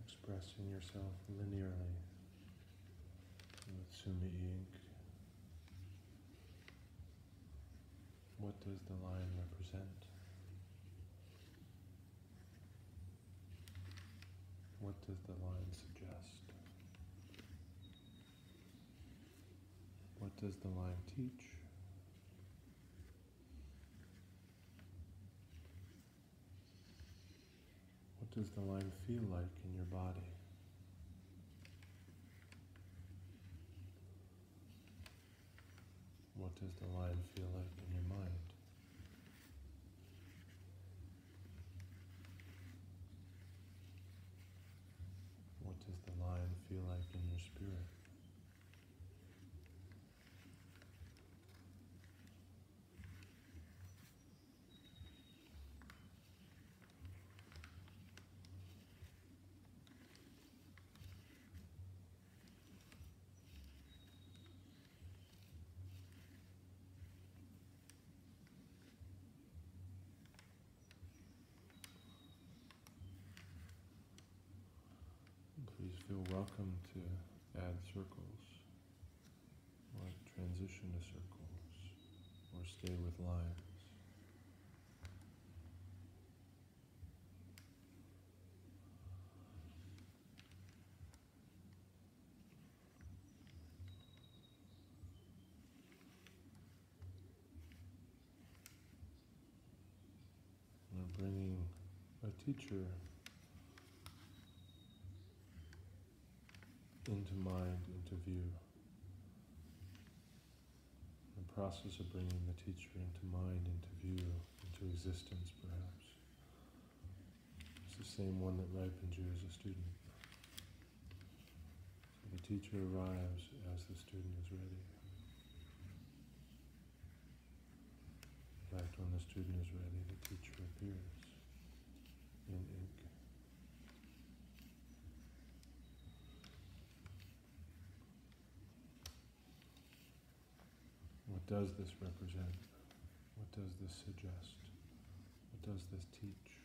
expressing yourself linearly with Sumi ink. What does the line represent? What does the line suggest? What does the line teach? Does the line feel like in your body? What does the line feel like in your mind? What does the line feel like in your spirit? Please feel welcome to add circles, or transition to circles, or stay with lines. Bringing a teacher into mind, into view. The process of bringing the teacher into mind, into view, into existence perhaps. It's the same one that ripened you as a student. So the teacher arrives as the student is ready. In fact, when the student is ready, the teacher appears in ink. What does this represent? What does this suggest? What does this teach?